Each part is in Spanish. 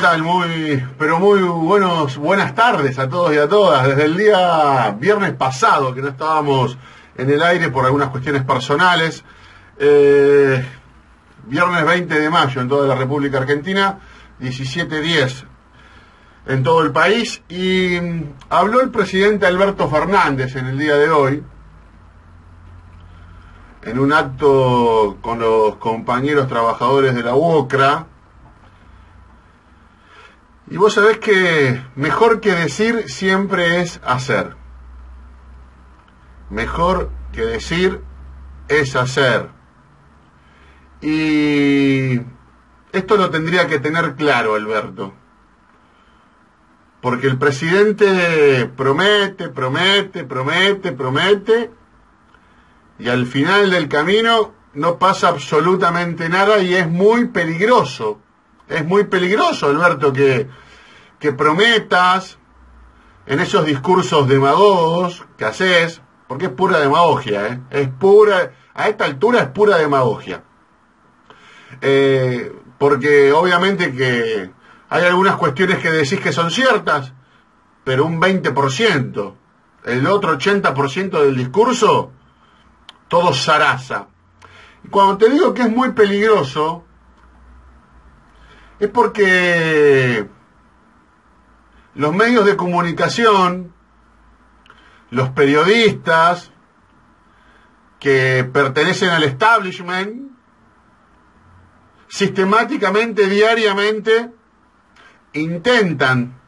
¿Qué tal? Muy, pero muy buenos, buenas tardes a todos y a todas. Desde el día viernes pasado, que no estábamos en el aire por algunas cuestiones personales, eh, viernes 20 de mayo en toda la República Argentina, 17.10 en todo el país, y mm, habló el presidente Alberto Fernández en el día de hoy, en un acto con los compañeros trabajadores de la UOCRA, y vos sabés que mejor que decir siempre es hacer. Mejor que decir es hacer. Y esto lo tendría que tener claro, Alberto. Porque el presidente promete, promete, promete, promete, y al final del camino no pasa absolutamente nada y es muy peligroso es muy peligroso, Alberto, que, que prometas en esos discursos demagogos que haces, porque es pura demagogia, ¿eh? es pura, a esta altura es pura demagogia. Eh, porque obviamente que hay algunas cuestiones que decís que son ciertas, pero un 20%, el otro 80% del discurso, todo zaraza. Cuando te digo que es muy peligroso, es porque los medios de comunicación, los periodistas que pertenecen al establishment, sistemáticamente, diariamente, intentan,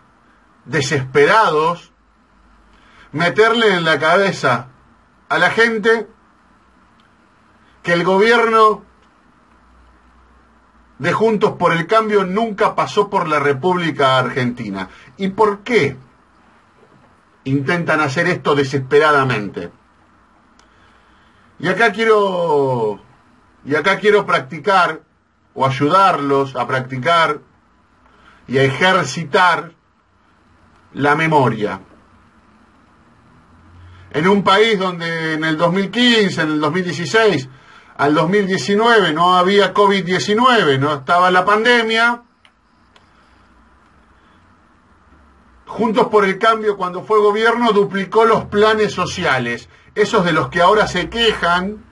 desesperados, meterle en la cabeza a la gente que el gobierno de Juntos por el Cambio nunca pasó por la República Argentina. ¿Y por qué intentan hacer esto desesperadamente? Y acá quiero y acá quiero practicar o ayudarlos a practicar y a ejercitar la memoria. En un país donde en el 2015, en el 2016 al 2019 no había COVID-19, no estaba la pandemia. Juntos por el Cambio, cuando fue gobierno, duplicó los planes sociales. Esos de los que ahora se quejan,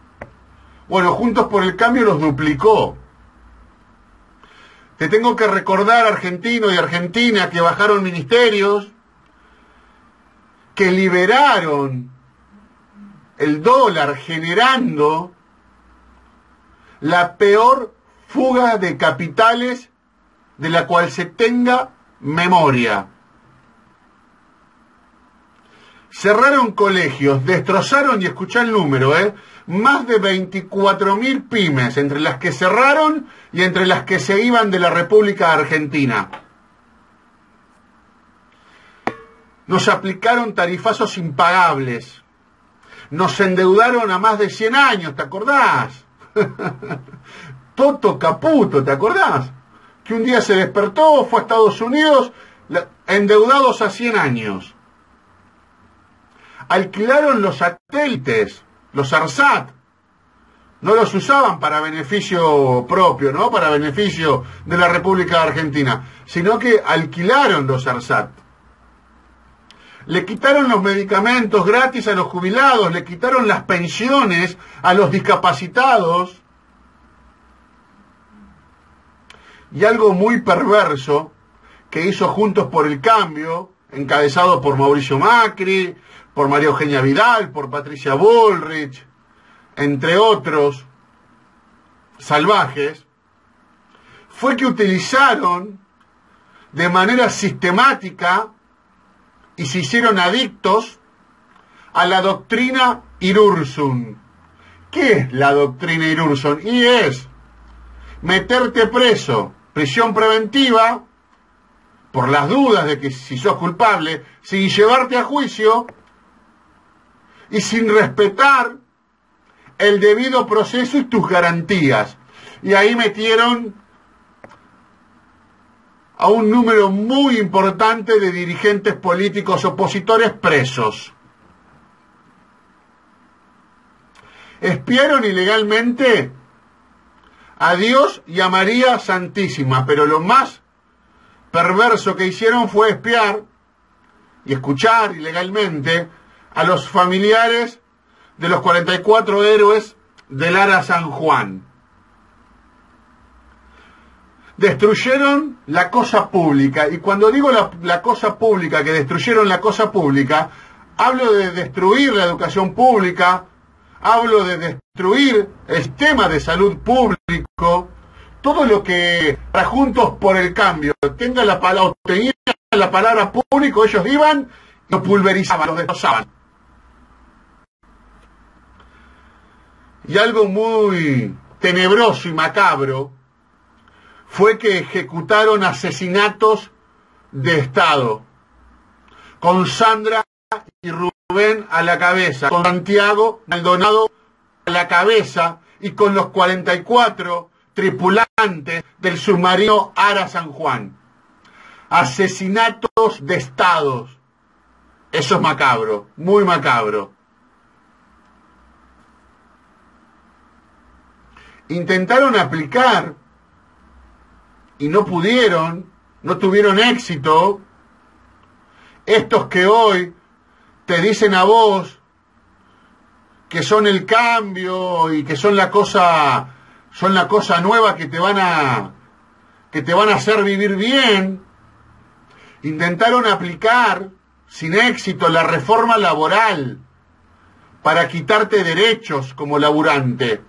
bueno, Juntos por el Cambio los duplicó. Te tengo que recordar, argentino y argentina, que bajaron ministerios, que liberaron el dólar generando la peor fuga de capitales de la cual se tenga memoria. Cerraron colegios, destrozaron, y escuchá el número, ¿eh? más de 24.000 pymes, entre las que cerraron y entre las que se iban de la República Argentina. Nos aplicaron tarifazos impagables. Nos endeudaron a más de 100 años, ¿te acordás? Toto Caputo, ¿te acordás? Que un día se despertó, fue a Estados Unidos, endeudados a 100 años. Alquilaron los satélites, los ARSAT. No los usaban para beneficio propio, ¿no? Para beneficio de la República Argentina, sino que alquilaron los ARSAT. Le quitaron los medicamentos gratis a los jubilados, le quitaron las pensiones a los discapacitados. Y algo muy perverso que hizo Juntos por el Cambio, encabezado por Mauricio Macri, por María Eugenia Vidal, por Patricia Bullrich, entre otros salvajes, fue que utilizaron de manera sistemática y se hicieron adictos a la doctrina Irursun. ¿Qué es la doctrina Irursun? Y es meterte preso, prisión preventiva, por las dudas de que si sos culpable, sin llevarte a juicio y sin respetar el debido proceso y tus garantías. Y ahí metieron a un número muy importante de dirigentes políticos opositores presos. Espiaron ilegalmente a Dios y a María Santísima, pero lo más perverso que hicieron fue espiar y escuchar ilegalmente a los familiares de los 44 héroes del Ara San Juan. Destruyeron la cosa pública. Y cuando digo la, cosa pública, que destruyeron la cosa pública, hablo de destruir la educación pública, hablo de destruir el sistema de salud público, todo lo que para Juntos por el Cambio tenga la palabra, tenía la palabra público, ellos iban y lo pulverizaban, lo destrozaban. Y algo muy tenebroso y macabro fue que ejecutaron asesinatos de Estado, con Sandra y Rubén a la cabeza, con Santiago Maldonado a la cabeza y con los 44 tripulantes del submarino Ara San Juan. Asesinatos de estados. Eso es macabro, muy macabro. Intentaron aplicar y no pudieron, no tuvieron éxito, estos que hoy te dicen a vos que son el cambio y que son la cosa son la cosa nueva que te van a que te van a hacer vivir bien. Intentaron aplicar sin éxito la reforma laboral para quitarte derechos como laburante.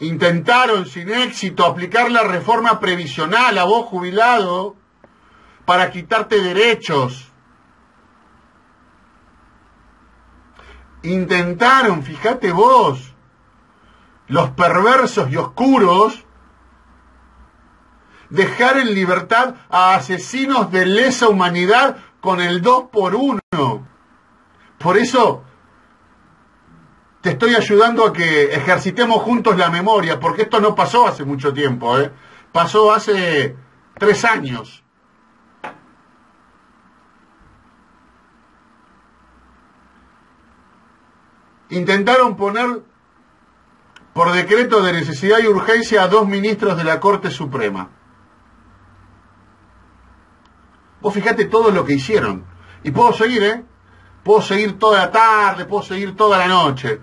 Intentaron sin éxito aplicar la reforma previsional a vos jubilado para quitarte derechos. Intentaron, fíjate vos, los perversos y oscuros, dejar en libertad a asesinos de lesa humanidad con el 2 por 1. Por eso te estoy ayudando a que ejercitemos juntos la memoria, porque esto no pasó hace mucho tiempo, ¿eh? pasó hace tres años. Intentaron poner por decreto de necesidad y urgencia a dos ministros de la Corte Suprema. Vos fijate todo lo que hicieron. Y puedo seguir, ¿eh? Puedo seguir toda la tarde, puedo seguir toda la noche.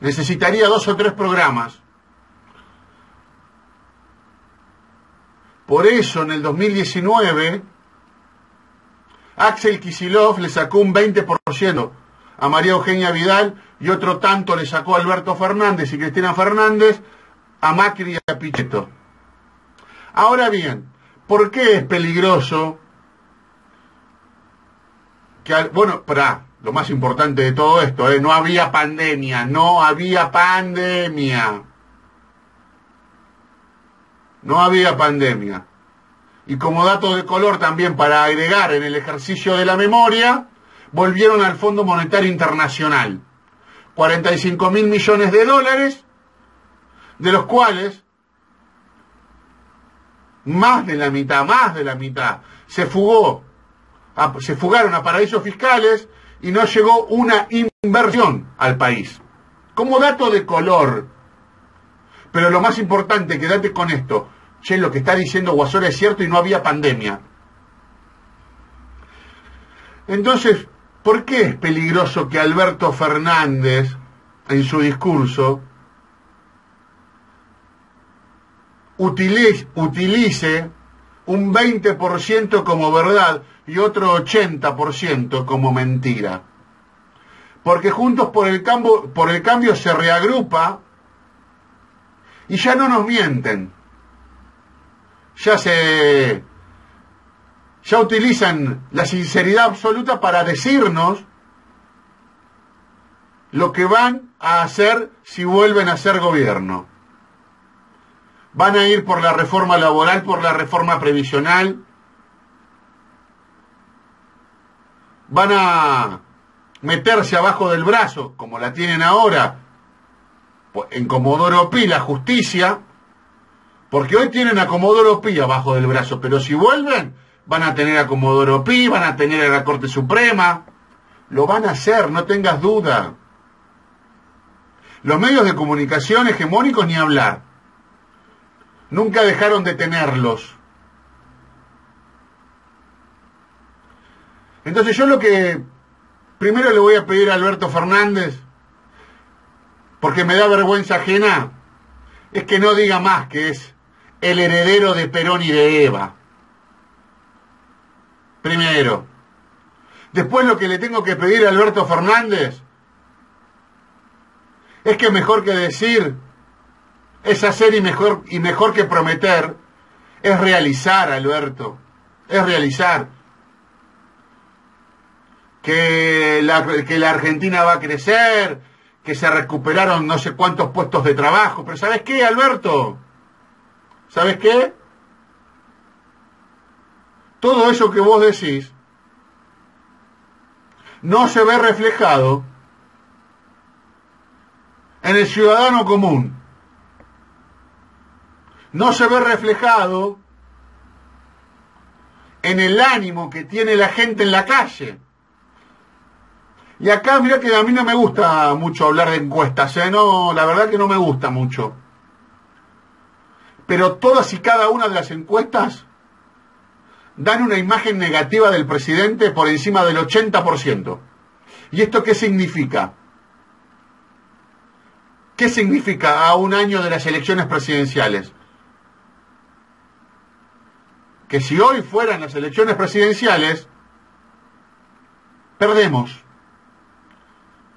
Necesitaría dos o tres programas. Por eso en el 2019 Axel Kisilov le sacó un 20% a María Eugenia Vidal y otro tanto le sacó Alberto Fernández y Cristina Fernández a Macri y a Pichetto. Ahora bien, ¿por qué es peligroso que, bueno, para lo más importante de todo esto, ¿eh? no había pandemia, no había pandemia. No había pandemia. Y como dato de color también para agregar en el ejercicio de la memoria, volvieron al Fondo Monetario Internacional. 45 mil millones de dólares, de los cuales más de la mitad, más de la mitad, se fugó, se fugaron a paraísos fiscales y no llegó una inversión al país. Como dato de color. Pero lo más importante, quédate con esto. Che, lo que está diciendo Guasora es cierto y no había pandemia. Entonces, ¿Por qué es peligroso que Alberto Fernández, en su discurso, utilice, utilice un 20% como verdad y otro 80% como mentira? Porque Juntos por el, cambio, por el Cambio se reagrupa y ya no nos mienten. Ya se ya utilizan la sinceridad absoluta para decirnos lo que van a hacer si vuelven a ser gobierno. Van a ir por la reforma laboral, por la reforma previsional. Van a meterse abajo del brazo, como la tienen ahora, en Comodoro Pi, la justicia, porque hoy tienen a Comodoro Pi abajo del brazo, pero si vuelven, van a tener a Comodoro Pi, van a tener a la Corte Suprema, lo van a hacer, no tengas duda. Los medios de comunicación hegemónicos ni hablar. Nunca dejaron de tenerlos. Entonces yo lo que primero le voy a pedir a Alberto Fernández, porque me da vergüenza ajena, es que no diga más que es el heredero de Perón y de Eva. Primero. Después lo que le tengo que pedir a Alberto Fernández es que mejor que decir es hacer y mejor, y mejor que prometer es realizar, Alberto. Es realizar. Que la, que la Argentina va a crecer, que se recuperaron no sé cuántos puestos de trabajo. Pero ¿sabes qué, Alberto? ¿Sabes qué? Todo eso que vos decís no se ve reflejado en el ciudadano común. No se ve reflejado en el ánimo que tiene la gente en la calle. Y acá, mira que a mí no me gusta mucho hablar de encuestas, ¿eh? no, la verdad que no me gusta mucho. Pero todas y cada una de las encuestas dan una imagen negativa del presidente por encima del 80%. ¿Y esto qué significa? ¿Qué significa a un año de las elecciones presidenciales? Que si hoy fueran las elecciones presidenciales, perdemos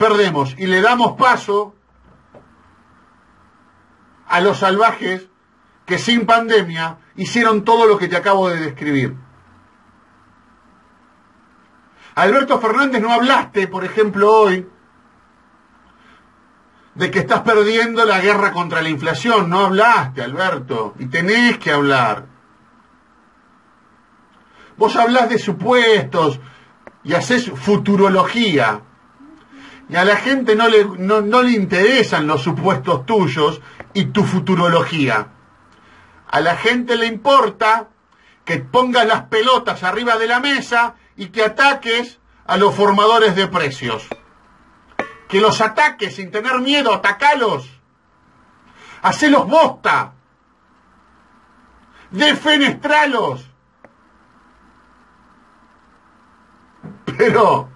perdemos y le damos paso a los salvajes que sin pandemia hicieron todo lo que te acabo de describir. Alberto Fernández, no hablaste, por ejemplo, hoy de que estás perdiendo la guerra contra la inflación. No hablaste, Alberto, y tenés que hablar. Vos hablás de supuestos y haces futurología. Y a la gente no le, no, le interesan los supuestos tuyos y tu futurología. A la gente le importa que pongas las pelotas arriba de la mesa y que ataques a los formadores de precios. Que los ataques sin tener miedo, atacalos. Hacelos bosta. Defenestralos. Pero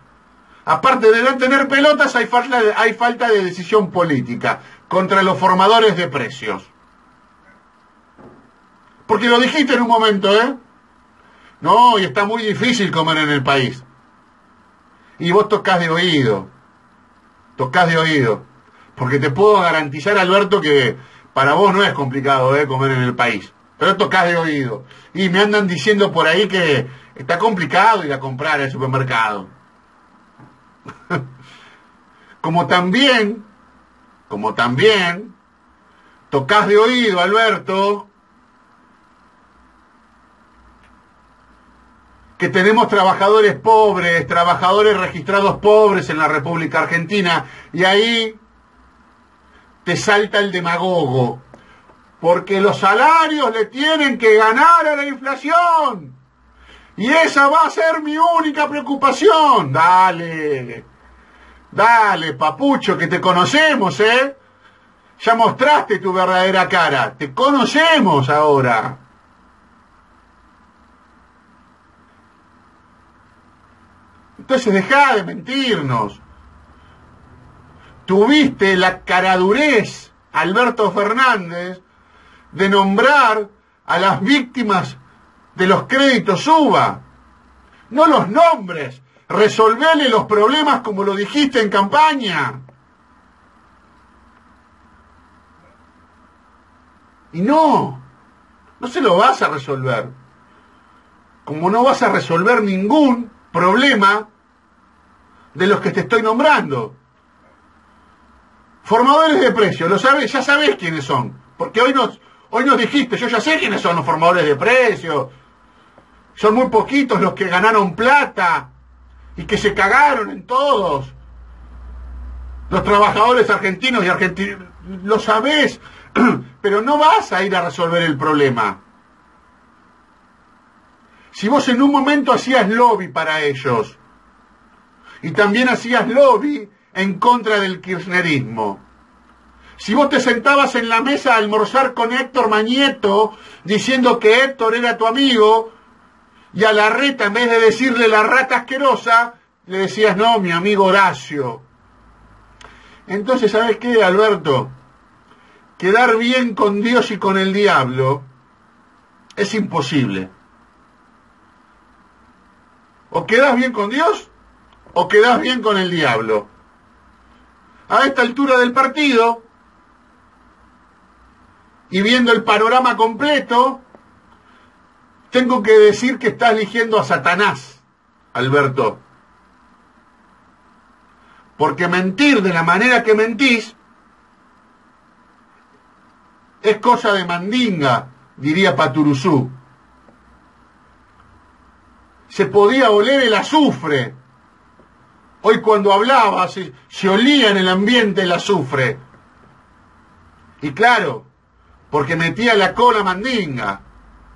Aparte de no tener pelotas, hay falta de, hay falta de decisión política contra los formadores de precios. Porque lo dijiste en un momento, ¿eh? No, y está muy difícil comer en el país. Y vos tocas de oído. Tocás de oído. Porque te puedo garantizar, Alberto, que para vos no es complicado, ¿eh? Comer en el país. Pero tocas de oído. Y me andan diciendo por ahí que está complicado ir a comprar al supermercado. como también, como también, tocas de oído, Alberto, que tenemos trabajadores pobres, trabajadores registrados pobres en la República Argentina, y ahí te salta el demagogo, porque los salarios le tienen que ganar a la inflación. Y esa va a ser mi única preocupación. Dale. Dale, papucho, que te conocemos, ¿eh? Ya mostraste tu verdadera cara. Te conocemos ahora. Entonces deja de mentirnos. Tuviste la caradurez, Alberto Fernández, de nombrar a las víctimas de los créditos suba. No los nombres. Resolverle los problemas como lo dijiste en campaña. Y no, no se lo vas a resolver. Como no vas a resolver ningún problema de los que te estoy nombrando. Formadores de precios, lo sabes, ya sabes quiénes son. Porque hoy nos, hoy nos dijiste, yo ya sé quiénes son los formadores de precios, son muy poquitos los que ganaron plata y que se cagaron en todos. Los trabajadores argentinos y argentinos, lo sabés, pero no vas a ir a resolver el problema. Si vos en un momento hacías lobby para ellos y también hacías lobby en contra del kirchnerismo, si vos te sentabas en la mesa a almorzar con Héctor Mañeto diciendo que Héctor era tu amigo Y a la reta, en vez de decirle la rata asquerosa, le decías, no, mi amigo Horacio. Entonces, ¿sabes qué, Alberto? Quedar bien con Dios y con el diablo es imposible. O quedas bien con Dios o quedas bien con el diablo. A esta altura del partido, y viendo el panorama completo, tengo que decir que estás eligiendo a Satanás, Alberto. Porque mentir de la manera que mentís es cosa de mandinga, diría Paturuzú. Se podía oler el azufre. Hoy cuando hablaba se, se olía en el ambiente el azufre. Y claro, porque metía la cola mandinga.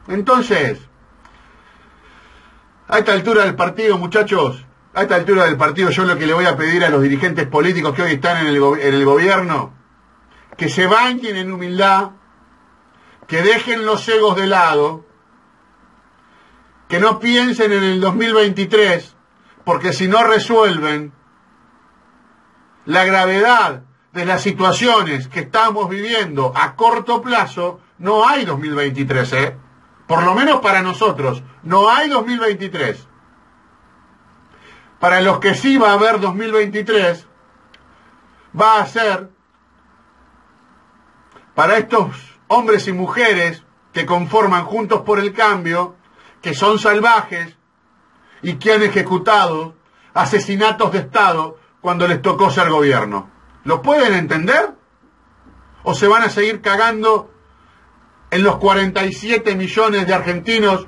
Entonces, a esta altura del partido, muchachos, a esta altura del partido yo lo que le voy a pedir a los dirigentes políticos que hoy están en el, gobierno, que se bañen en humildad, que dejen los egos de lado, que no piensen en el 2023, porque si no resuelven la gravedad de las situaciones que estamos viviendo a corto plazo, no hay 2023, ¿eh? Por lo menos para nosotros, no hay 2023. Para los que sí va a haber 2023, va a ser para estos hombres y mujeres que conforman Juntos por el Cambio, que son salvajes y que han ejecutado asesinatos de Estado cuando les tocó ser gobierno. ¿Lo pueden entender? ¿O se van a seguir cagando en los 47 millones de argentinos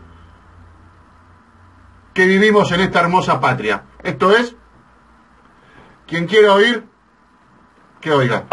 que vivimos en esta hermosa patria? Esto es, quien quiera oír, que oiga.